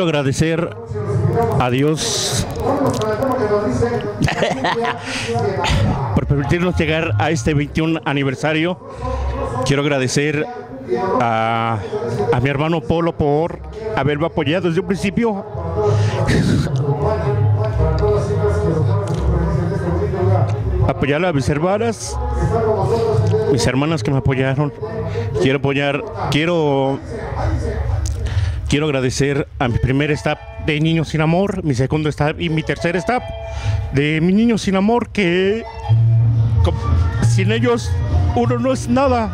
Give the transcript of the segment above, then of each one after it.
Quiero agradecer a Dios por permitirnos llegar a este 21 aniversario. Quiero agradecer a, a mi hermano Polo por haberme apoyado desde un principio. Apoyar a mis hermanas, mis hermanas que me apoyaron. Quiero apoyar, quiero Quiero agradecer a mi primer staff de Niños Sin Amor, mi segundo staff y mi tercer staff de Mi Niños Sin Amor, que sin ellos uno no es nada.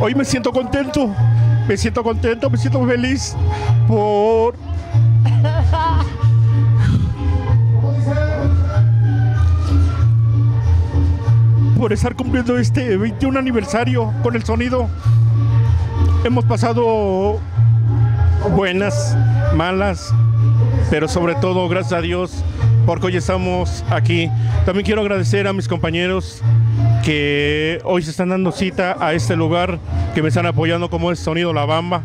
Hoy me siento contento, me siento contento, me siento feliz por... por estar cumpliendo este 21 aniversario con el sonido. Hemos pasado buenas, malas, pero sobre todo gracias a Dios porque hoy estamos aquí. También quiero agradecer a mis compañeros que hoy se están dando cita a este lugar, que me están apoyando como es Sonido La Bamba,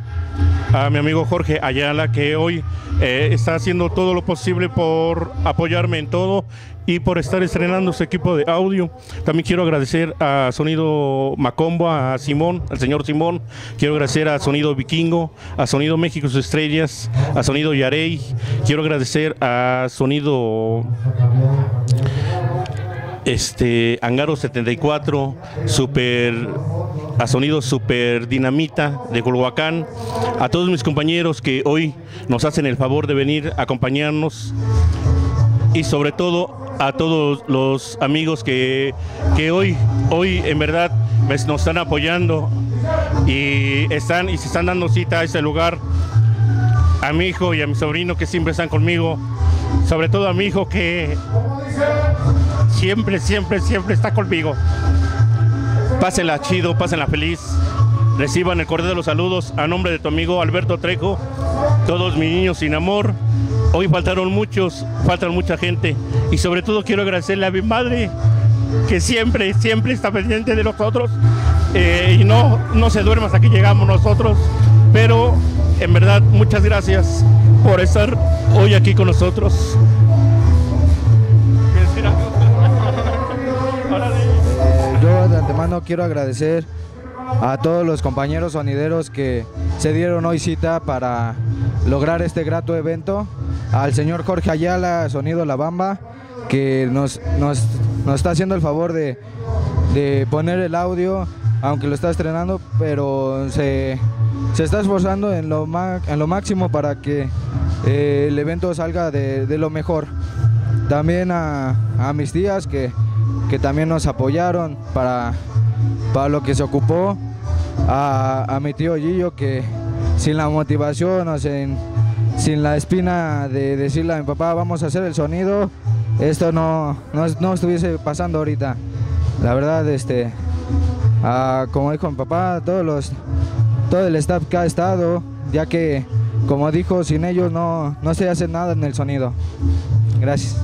a mi amigo Jorge Ayala, que hoy eh, está haciendo todo lo posible por apoyarme en todo y por estar estrenando su equipo de audio. También quiero agradecer a Sonido Macombo, a Simón, al señor Simón. Quiero agradecer a Sonido Vikingo, a Sonido México sus estrellas, a Sonido Yarey. Quiero agradecer a Sonido este Angaro 74, super a sonido super dinamita de Culhuacán, a todos mis compañeros que hoy nos hacen el favor de venir a acompañarnos y sobre todo a todos los amigos que, que hoy, hoy en verdad me- nos están apoyando y están y se están dando cita a este lugar a mi hijo y a mi sobrino que siempre están conmigo, sobre todo a mi hijo que siempre, siempre, siempre está conmigo. Pásenla chido, pásenla feliz. Reciban el cordial de los saludos a nombre de tu amigo Alberto Trejo, todos mis niños sin amor. Hoy faltaron muchos, faltan mucha gente. Y sobre todo quiero agradecerle a mi madre, que siempre, siempre está pendiente de nosotros. Eh, y no, no se duerme hasta que llegamos nosotros. Pero en verdad, muchas gracias por estar hoy aquí con nosotros. Yo de antemano quiero agradecer a todos los compañeros sonideros que se dieron hoy cita para lograr este grato evento. Al señor Jorge Ayala, Sonido La Bamba, que nos, nos, nos está haciendo el favor de, de poner el audio, aunque lo está estrenando, pero se, se está esforzando en lo, en lo máximo para que eh, el evento salga de, de lo mejor. También a, a mis tías que, que también nos apoyaron para, para lo que se ocupó. A, a mi tío Gillo que sin la motivación o sin la espina de decirle a mi papá vamos a hacer el sonido, esto no, no, no estuviese pasando ahorita. La verdad, este, a- como dijo mi papá, todos los, todo el staff que ha estado, ya que como dijo, sin ellos no, no se hace nada en el sonido. Gracias.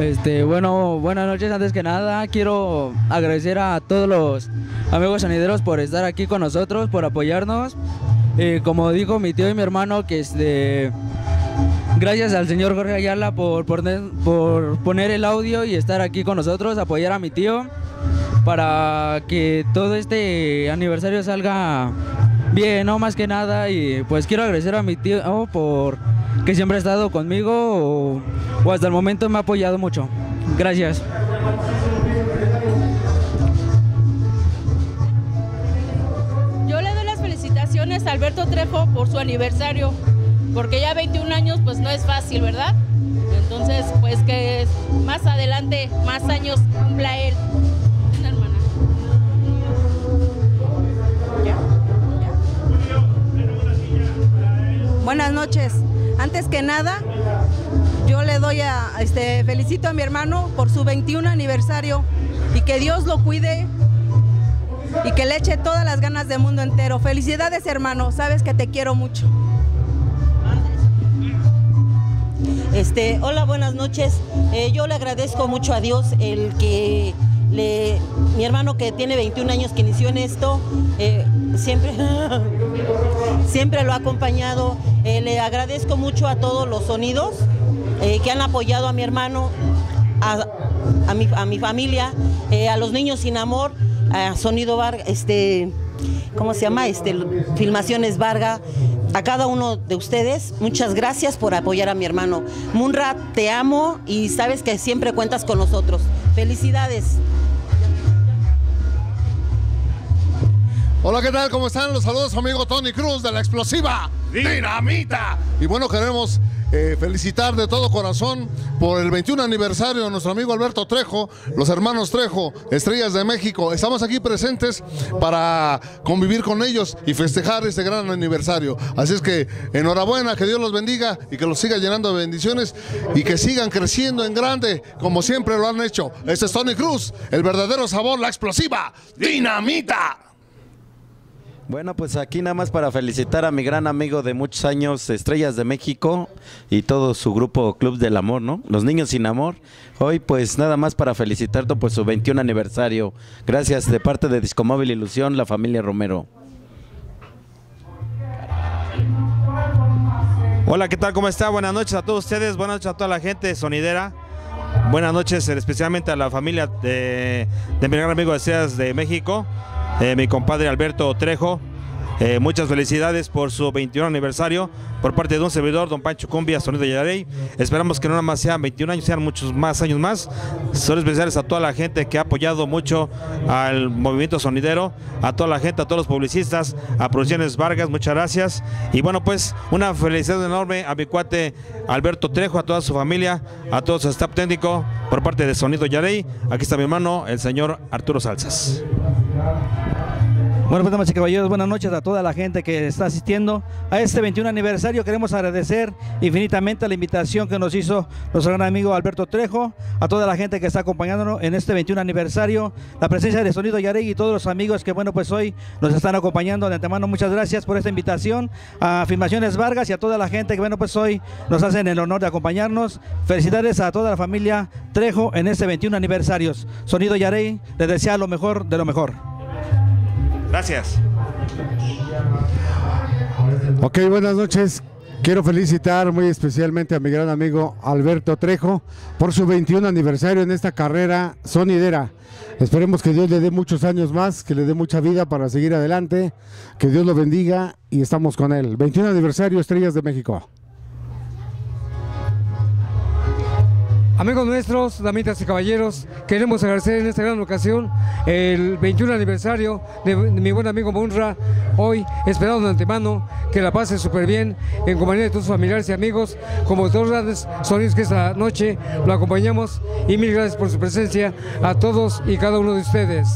Este, bueno, buenas noches. Antes que nada, quiero agradecer a todos los amigos sonideros por estar aquí con nosotros, por apoyarnos. Eh, como dijo mi tío y mi hermano, que este, Gracias al señor Jorge Ayala por poner, el audio y estar aquí con nosotros, apoyar a mi tío para que todo este aniversario salga bien, no más que nada. Y pues quiero agradecer a mi tío oh, por que siempre ha estado conmigo o hasta el momento me ha apoyado mucho. Gracias. Alberto Trejo por su aniversario, porque ya 21 años pues no es fácil, ¿verdad? Entonces, pues que más adelante, más años cumpla él. Buenas noches. Antes que nada, yo le doy a, este, felicito a mi hermano por su 21 aniversario y que Dios lo cuide y que le eche todas las ganas del mundo entero. Felicidades, hermano. Sabes que te quiero mucho. Este, hola, buenas noches. Eh, yo le agradezco mucho a Dios el que le, mi hermano que tiene 21 años que inició en esto, eh, siempre, siempre lo ha acompañado. Eh, le agradezco mucho a todos los sonidos que han apoyado a mi hermano, a, a mi, a mi familia, a los niños sin amor, a Sonido Varga, este, ¿cómo se llama? Este, Filmaciones Varga, a cada uno de ustedes, muchas gracias por apoyar a mi hermano. Munra, te amo y sabes que siempre cuentas con nosotros. Felicidades. Hola, ¿qué tal? ¿Cómo están? Los saludos amigo Tony Cruz de la explosiva Dinamita. Y bueno, queremos eh, felicitar de todo corazón por el 21 aniversario de nuestro amigo Alberto Trejo, los hermanos Trejo, Estrellas de México. Estamos aquí presentes para convivir con ellos y festejar este gran aniversario. Así es que enhorabuena, que Dios los bendiga y que los siga llenando de bendiciones y que sigan creciendo en grande como siempre lo han hecho. Este es Tony Cruz, el verdadero sabor, la explosiva Dinamita. Bueno, pues aquí nada más para felicitar a mi gran amigo de muchos años, Estrellas de México, y todo su grupo Club del Amor, ¿no? Los Niños Sin Amor. Hoy pues nada más para felicitarlo por su 21 aniversario. Gracias de parte de Discomóvil Ilusión, la familia Romero. Hola, ¿qué tal? ¿Cómo está? Buenas noches a todos ustedes, buenas noches a toda la gente sonidera. Buenas noches especialmente a la familia de, de mi gran amigo de Estrellas de México, eh, mi compadre Alberto Trejo. Eh, muchas felicidades por su 21 aniversario por parte de un servidor, don Pancho Cumbia, Sonido Yarey. Esperamos que no nada más sean 21 años, sean muchos más años más. Saludos especiales a toda la gente que ha apoyado mucho al movimiento sonidero, a toda la gente, a todos los publicistas, a Producciones Vargas, muchas gracias. Y bueno, pues una felicidad enorme a mi cuate Alberto Trejo, a toda su familia, a todo su staff técnico por parte de Sonido Yarey. Aquí está mi hermano, el señor Arturo Salsas. Bueno, pues damas caballeros, buenas noches a toda la gente que está asistiendo a este 21 aniversario. Queremos agradecer infinitamente la invitación que nos hizo nuestro gran amigo Alberto Trejo, a toda la gente que está acompañándonos en este 21 aniversario, la presencia de Sonido Yaregui y todos los amigos que, bueno, pues hoy nos están acompañando de antemano. Muchas gracias por esta invitación a Filmaciones Vargas y a toda la gente que, bueno, pues hoy nos hacen el honor de acompañarnos. Felicidades a toda la familia Trejo en este 21 aniversario. Sonido Yaregui les desea lo mejor de lo mejor. Gracias. Ok, buenas noches. Quiero felicitar muy especialmente a mi gran amigo Alberto Trejo por su 21 aniversario en esta carrera sonidera. Esperemos que Dios le dé muchos años más, que le dé mucha vida para seguir adelante, que Dios lo bendiga y estamos con él. 21 aniversario Estrellas de México. Amigos nuestros, damitas y caballeros, queremos agradecer en esta gran ocasión el 21 aniversario de mi buen amigo Munra. Hoy, esperando de antemano que la pase súper bien en compañía de todos sus familiares y amigos, como todos los grandes sonidos que esta noche lo acompañamos. Y mil gracias por su presencia a todos y cada uno de ustedes.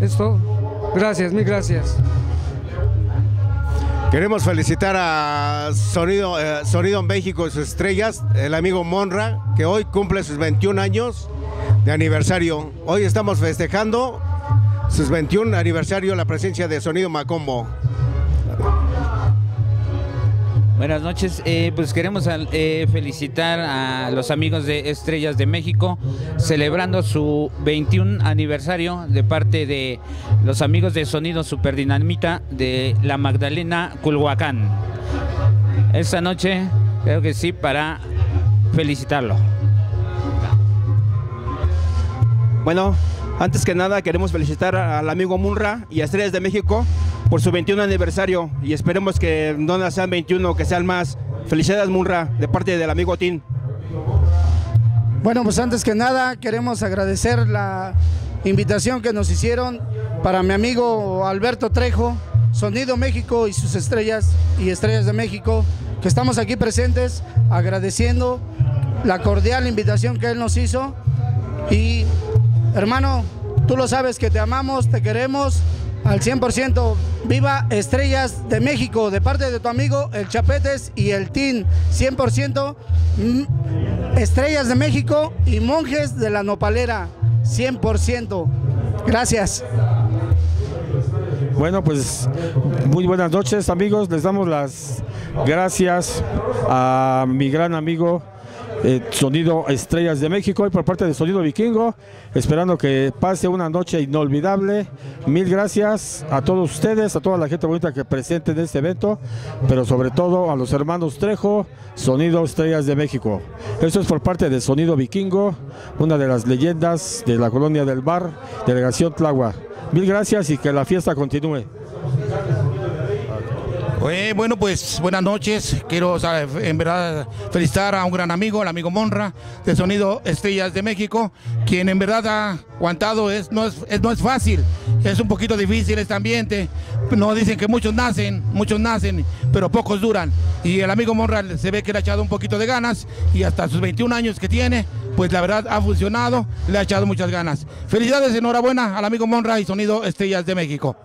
Esto, gracias, mil gracias. Queremos felicitar a Sonido, eh, Sonido México y sus estrellas, el amigo Monra, que hoy cumple sus 21 años de aniversario. Hoy estamos festejando sus 21 aniversario la presencia de Sonido Macombo. Buenas noches, eh, pues queremos eh, felicitar a los amigos de Estrellas de México celebrando su 21 aniversario de parte de los amigos de Sonido Super Dinamita de la Magdalena Culhuacán. Esta noche creo que sí, para felicitarlo. Bueno, antes que nada queremos felicitar al amigo Munra y a Estrellas de México por su 21 aniversario y esperemos que no sean 21, que sean más. Felicidades Munra de parte del amigo Tin. Bueno, pues antes que nada queremos agradecer la invitación que nos hicieron para mi amigo Alberto Trejo, Sonido México y sus estrellas y estrellas de México, que estamos aquí presentes agradeciendo la cordial invitación que él nos hizo y hermano, tú lo sabes que te amamos, te queremos al 100%. Viva Estrellas de México, de parte de tu amigo el Chapetes y el Tin, 100%. mm, Estrellas de México y Monjes de la Nopalera, 100%. Gracias. Bueno, pues muy buenas noches amigos, les damos las gracias a mi gran amigo eh, Sonido Estrellas de México y por parte de Sonido Vikingo, esperando que pase una noche inolvidable. Mil gracias a todos ustedes, a toda la gente bonita que presente en este evento, pero sobre todo a los hermanos Trejo, Sonido Estrellas de México. Esto es por parte de Sonido Vikingo, una de las leyendas de la colonia del Bar, delegación Tlagua. Mil gracias y que la fiesta continúe. Eh, bueno, pues buenas noches. Quiero en verdad felicitar a un gran amigo, el amigo Monra, de Sonido Estrellas de México, quien en verdad ha aguantado, es, no, es, es- no es fácil, es un poquito difícil este ambiente. Nos dicen que muchos nacen, muchos nacen, pero pocos duran. Y el amigo Monra se ve que le ha echado un poquito de ganas y hasta sus 21 años que tiene, pues la verdad ha funcionado, le ha echado muchas ganas. Felicidades, enhorabuena al amigo Monra y Sonido Estrellas de México.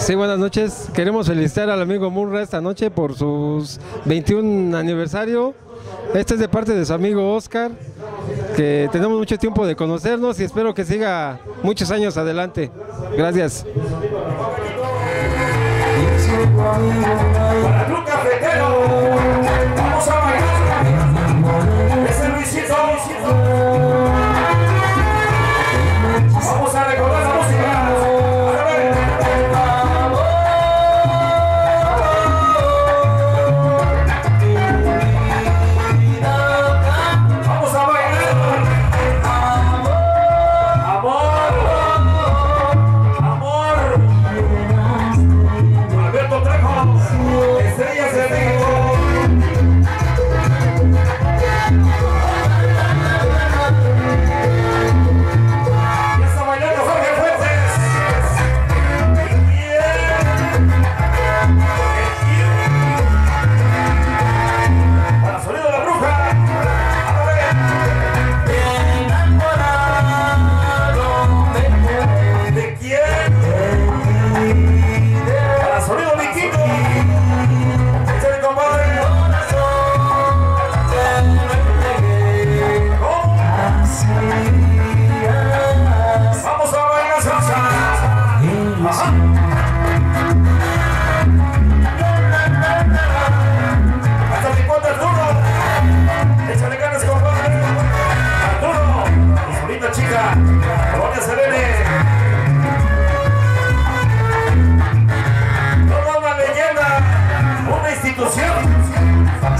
Sí, buenas noches. Queremos felicitar al amigo Murra esta noche por sus 21 aniversario. Este es de parte de su amigo Oscar, que tenemos mucho tiempo de conocernos y espero que siga muchos años adelante. Gracias. Para Club Cafetero, vamos a bailar.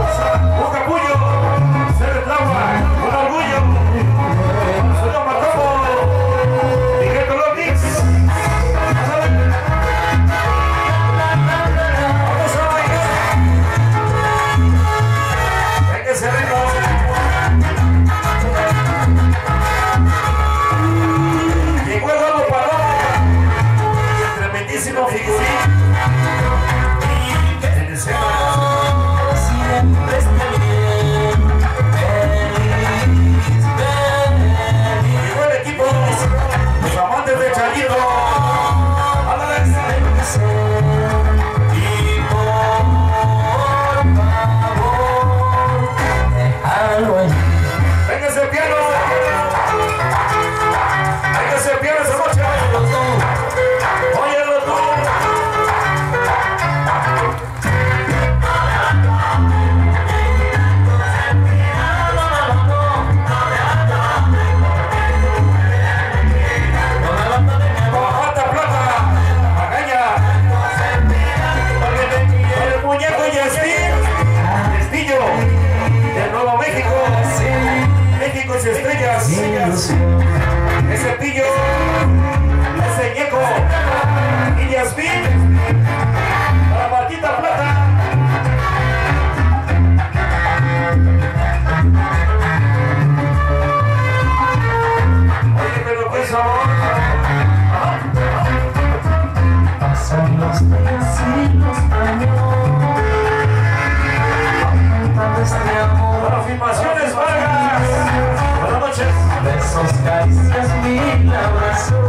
un capullo, ser el Pasan Vargas. Buenas noches. Besos, caricias, mil abrazos.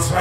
Most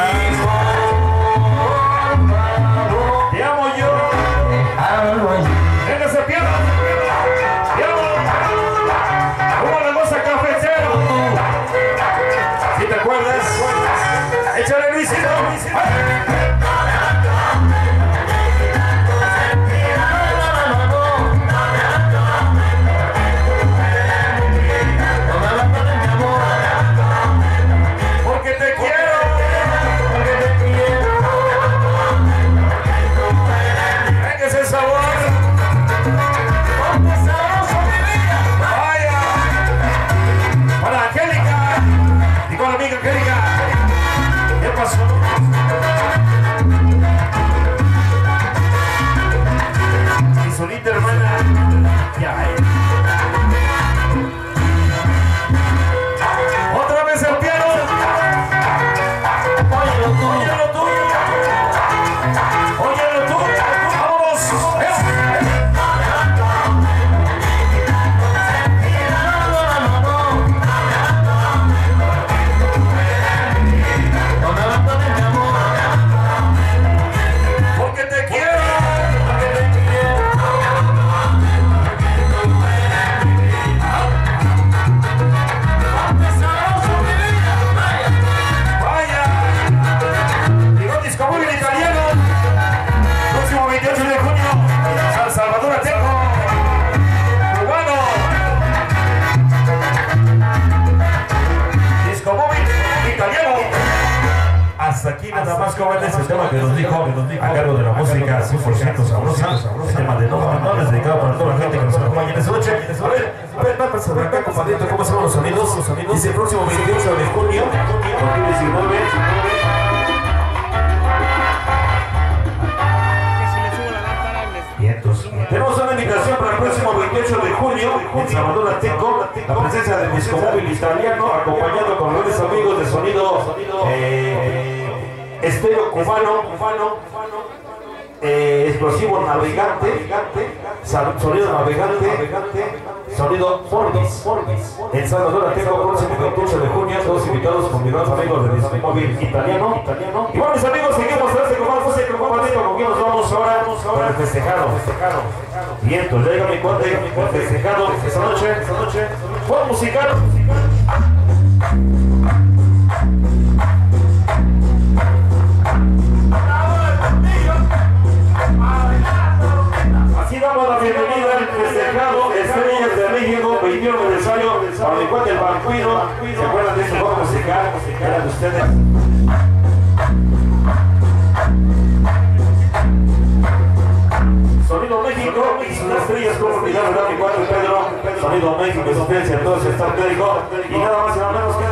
médico, que Sofía el sector sector médico, y nada más y nada menos que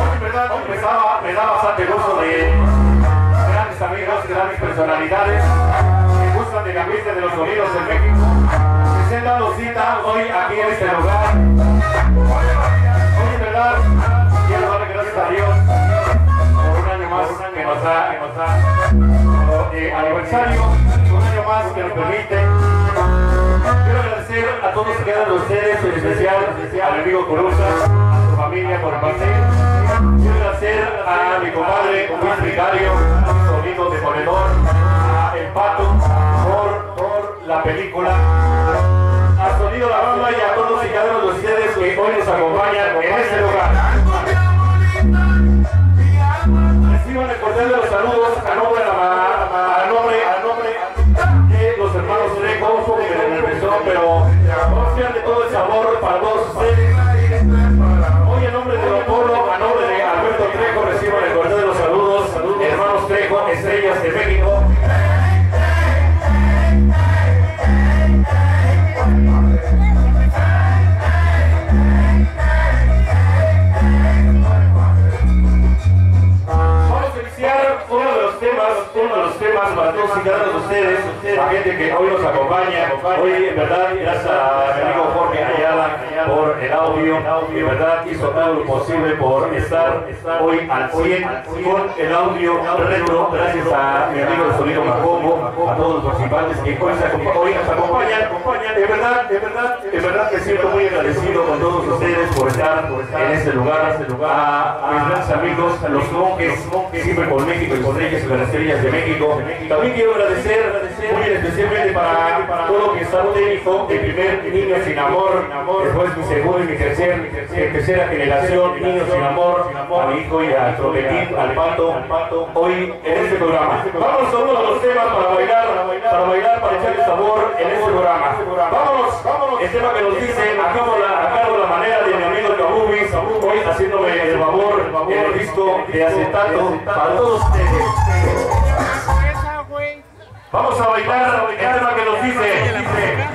Hoy me da, me da bastante gusto de grandes amigos, grandes personalidades que gustan de la de los sonidos en México. Que se han dado cita hoy aquí en este lugar. Hoy en verdad, quiero darle gracias a Dios por un año más que nos da, que nos eh, aniversario, un año más que nos permite Agradecer a todos y cada uno de ustedes, en especial al amigo Coruza, a su familia por. Quiero agradecer a mi compadre Luis Vicario, sonido de ponedor, a El Pato por, por la película, a Sonido La Bamba y a todos y cada uno de ustedes que hoy nos acompañan en este lugar. Los a nombre, de pero de todo el sabor para todos ustedes. Hoy en nombre de Don Polo, a nombre de Alberto Trejo, reciban el cordial de los saludos, hermanos Trejo, estrellas de temas para todos y cada uno de ustedes, la gente que hoy nos acompaña. Hoy, en verdad, gracias a mi amigo Jorge Ayala por el audio, en verdad hizo todo lo posible por estar hoy al 100 con el audio retro, gracias a mi amigo de Sonido Macomo, a todos los participantes que hoy, nos acompañan. De verdad, de verdad, de verdad me siento muy agradecido con todos ustedes por estar en este lugar, a mis grandes amigos, los monjes, siempre por México y con ellos y las estrellas de México. También quiero agradecer muy especialmente para todo lo que está técnico, el primer Niño Sin Amor, después mi segundo y mi tercer, mi tercera generación, Niños Sin Amor, a mi hijo y a Tropetín, al pato, hoy en este programa. Vamos a uno de los temas para bailar, para bailar, para echarle sabor en este programa. Vámonos, vámonos. El tema que nos dice a cargo la, a cargo la manera de mi amigo Kabubis, hoy haciéndome el favor el disco de acetato para todos ustedes. Vamos a bailar el tema que nos dice.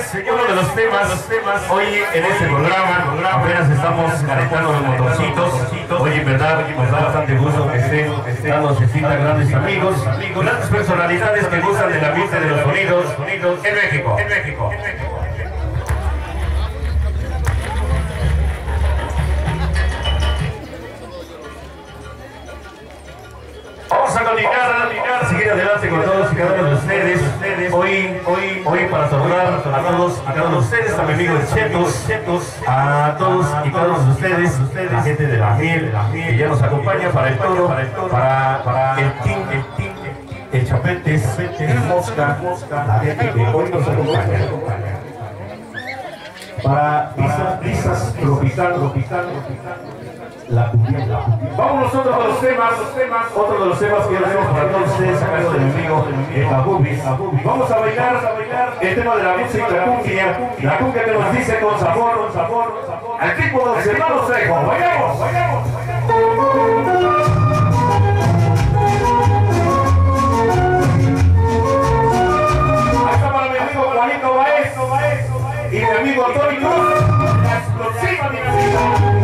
Señores, uno de los temas, hoy en este programa, apenas estamos calentando los motorcitos. Hoy en verdad nos da bastante gusto que estén dándose cita grandes amigos, grandes personalidades que gustan del ambiente de los sonidos en México. En México. Seguir adelante con todos y cada uno de ustedes. Hoy, hoy, hoy para saludar a todos y cada uno de ustedes, a mi amigo de Chetos, a todos y cada uno de ustedes, la gente de la miel, que ya nos acompaña para el toro, para, para el team, el team, el chapetes, el mosca, la gente que hoy nos acompaña. Para brisas, brisas tropical, tropical, la cumbia. Vamos nosotros con los temas, otro de los temas que hacemos para todos ustedes, a cargo de mi amigo eh, Babubis. Vamos a bailar, a el tema de la música, la cumbia, la cumbia que nos dice con sabor, con sabor, al tipo de los hermanos Trejo. Bailamos, bailamos. Ahí está para mi amigo y mi amigo Tony Cruz, la explosiva dinamita.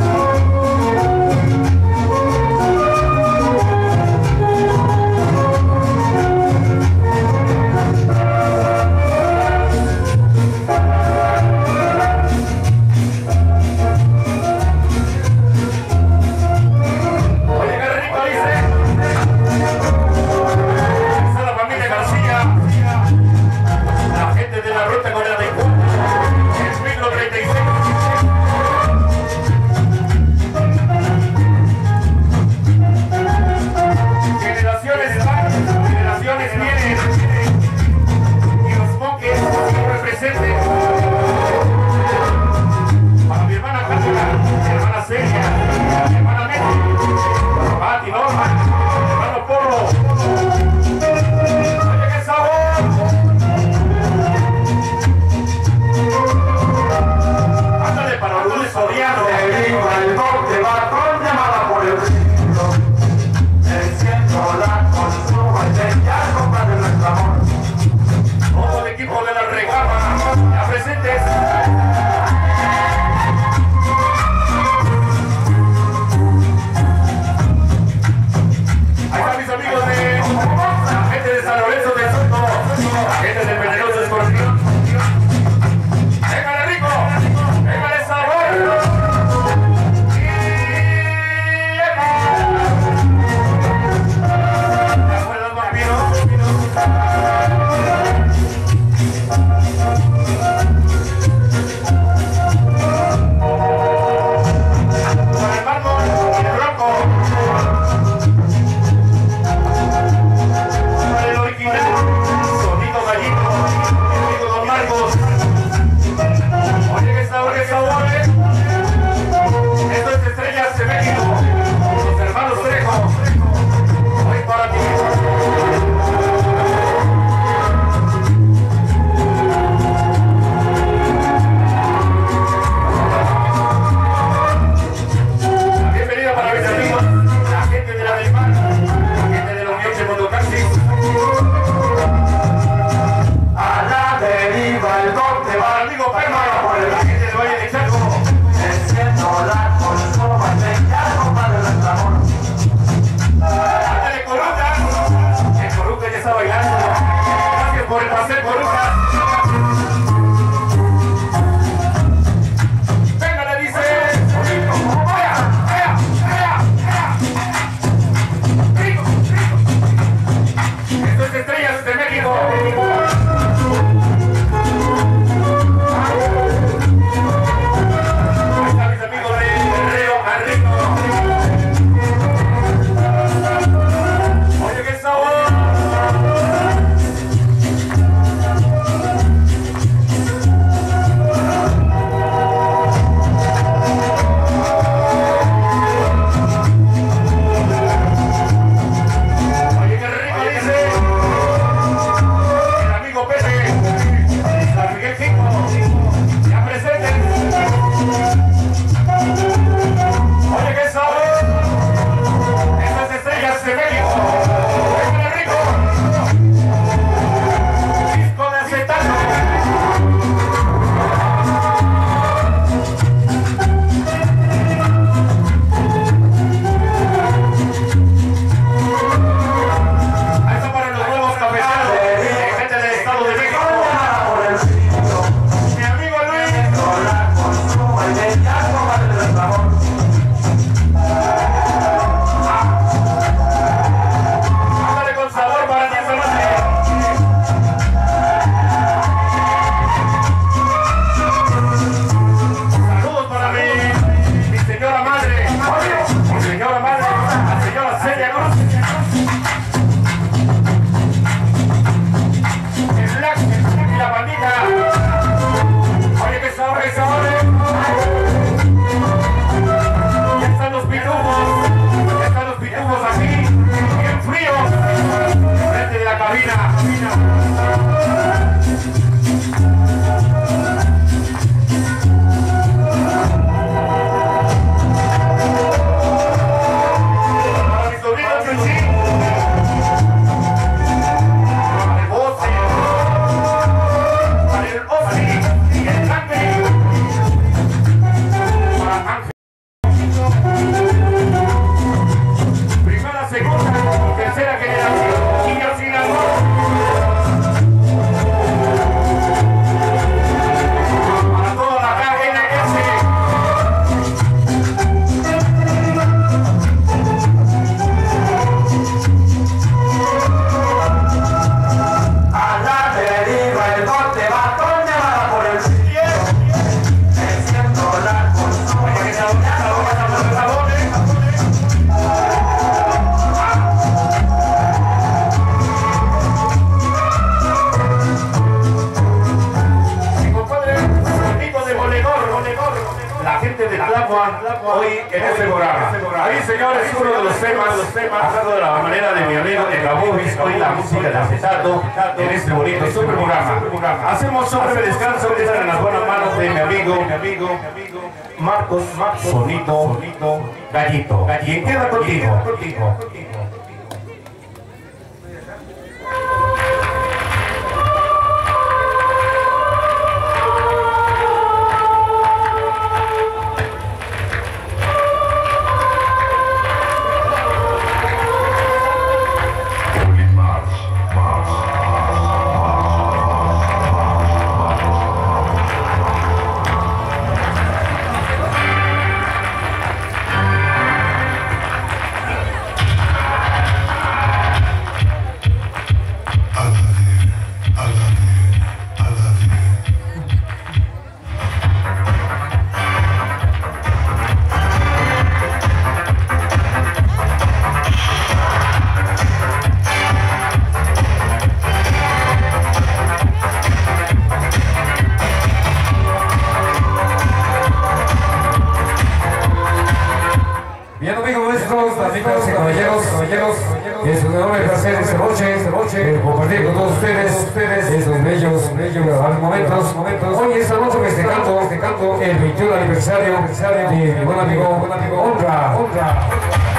Thank you.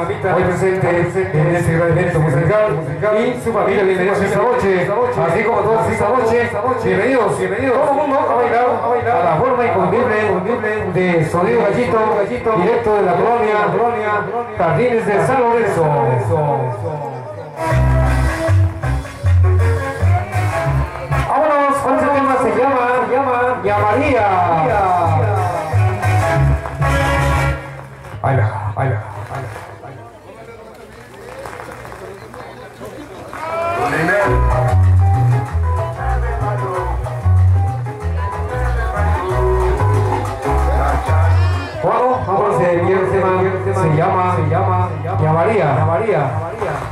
hoy presente en este gran evento musical y su familia bienvenidos esta noche, así como todos esta noche, bienvenidos, bienvenidos. Todo el mundo a bailar a la forma inconfundible de Sonido Gallito, directo de la colonia Jardines de San Lorenzo. Vámonos con ese tema, se llama, llama, llamaría. Amalia. Ya? Amalia.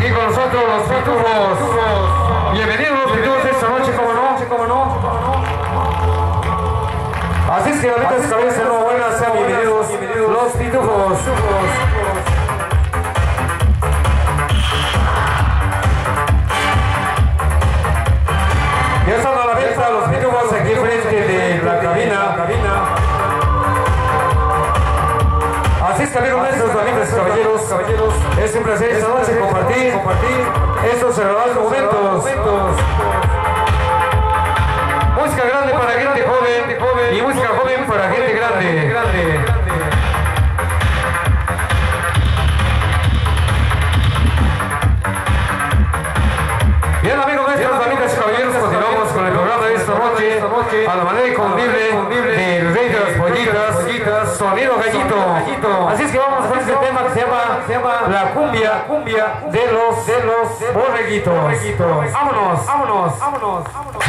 Aquí con nosotros los pitufos. Bienvenidos los pitufos esta noche, como no, como no. Así es que mamitas, caballeros, enhorabuena, sean bienvenidos los pitufos. Ya están a la venta los pitufos aquí frente de la cabina. Así es, caballeros, nuestros amigos caballeros, caballeros, es un placer esta noche compartir, compartir estos agradables momentos. Música grande para gente joven y música joven para gente grande. Sonido gallito. Así es que vamos con este tema que se llama, se llama la cumbia, cumbia de los, de los borreguitos. Vámonos, vámonos, vámonos, vámonos.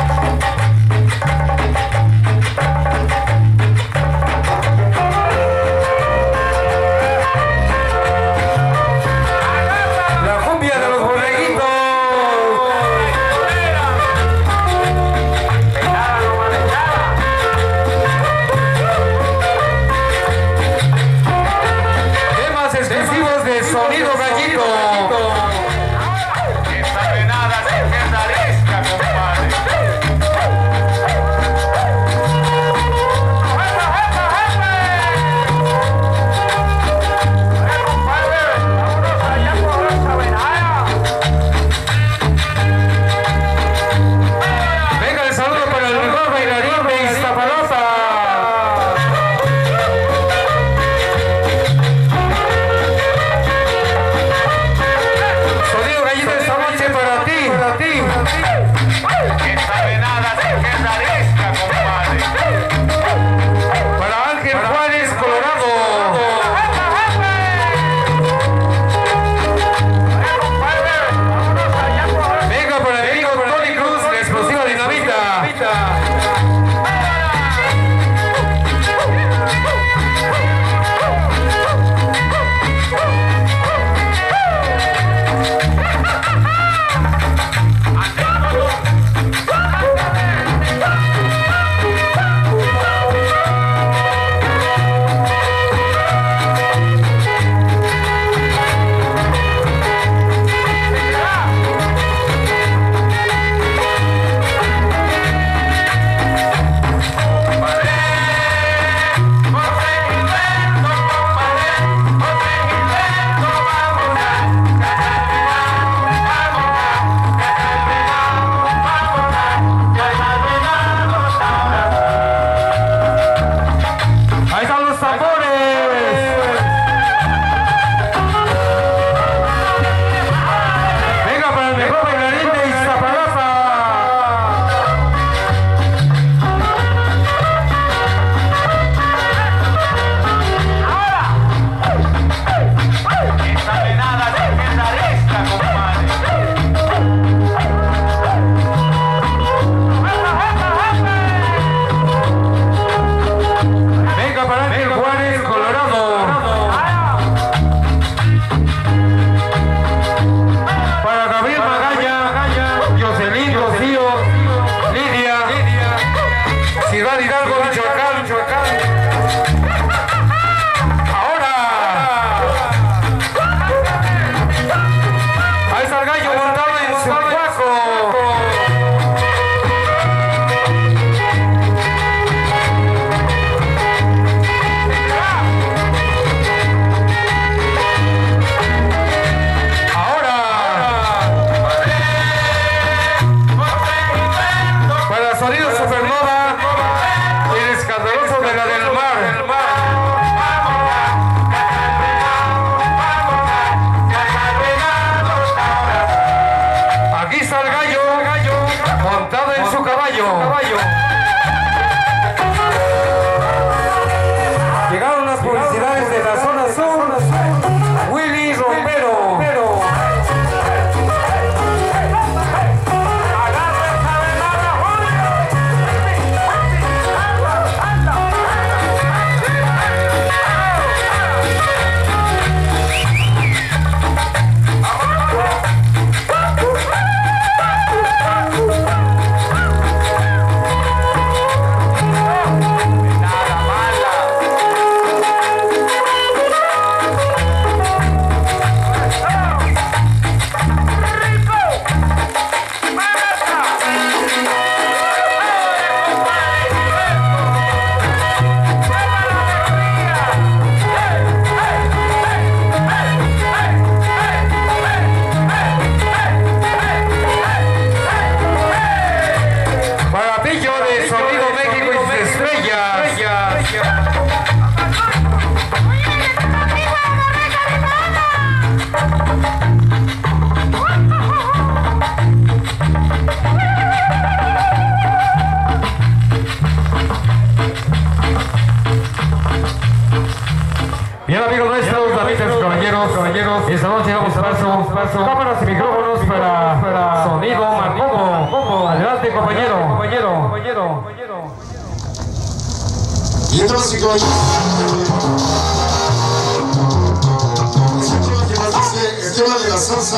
la Sosa.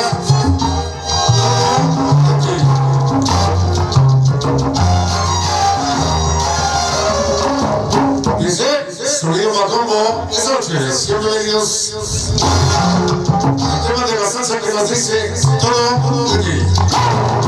Dice, sonido Macombo, es Ángeles, bienvenidos. El tema de la salsa que nos dice todo de ti.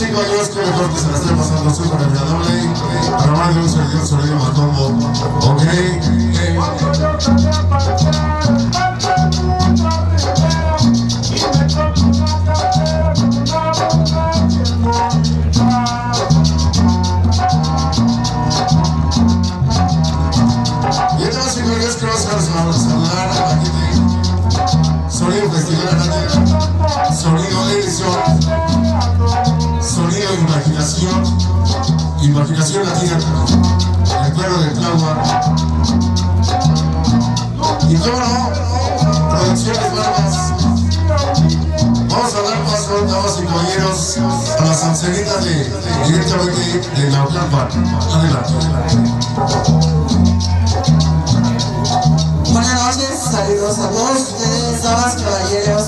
Y damas y caballeros, que se la esté pasando súper agradable. Para más de un servidor sonido Matombo. Ok. Y Imaginación Latina. El cuero de Tlaua. Y cómo no, Producciones Barbas. Vamos a dar paso, damas y caballeros, a la sancerita de, directamente de Naucalpan. Adelante. Buenas noches, saludos a todos ustedes, damas y caballeros.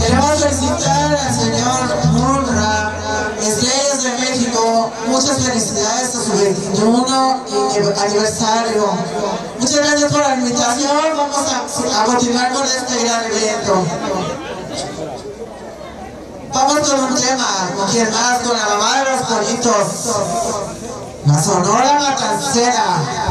Queremos felicitar al señor Murra, Estrellas de México. Muchas felicidades a su 21 aniversario. Muchas gracias por la invitación. Vamos a, a continuar con este gran evento. Vamos con un tema, con quien más, con la mamá de los pollitos. La Sonora Matancera.